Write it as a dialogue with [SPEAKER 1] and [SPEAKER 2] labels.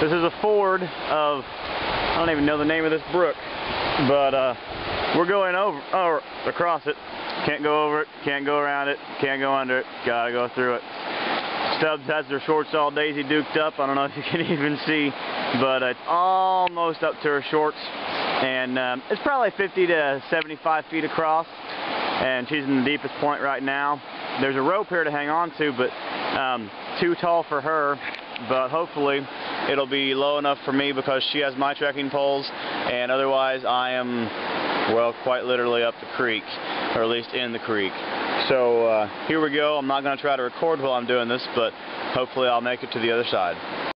[SPEAKER 1] This is a ford of, I don't even know the name of this brook, but uh, we're going over, or across it. Can't go over it, can't go around it, can't go under it, gotta go through it. Stubbs has their shorts all daisy duked up. I don't know if you can even see, but it's almost up to her shorts. And um, it's probably 50 to 75 feet across, and she's in the deepest point right now. There's a rope here to hang on to, but um, too tall for her, but hopefully it'll be low enough for me because she has my trekking poles, and otherwise I am, well, quite literally up the creek, or at least in the creek. So uh, here we go. I'm not going to try to record while I'm doing this, but hopefully I'll make it to the other side.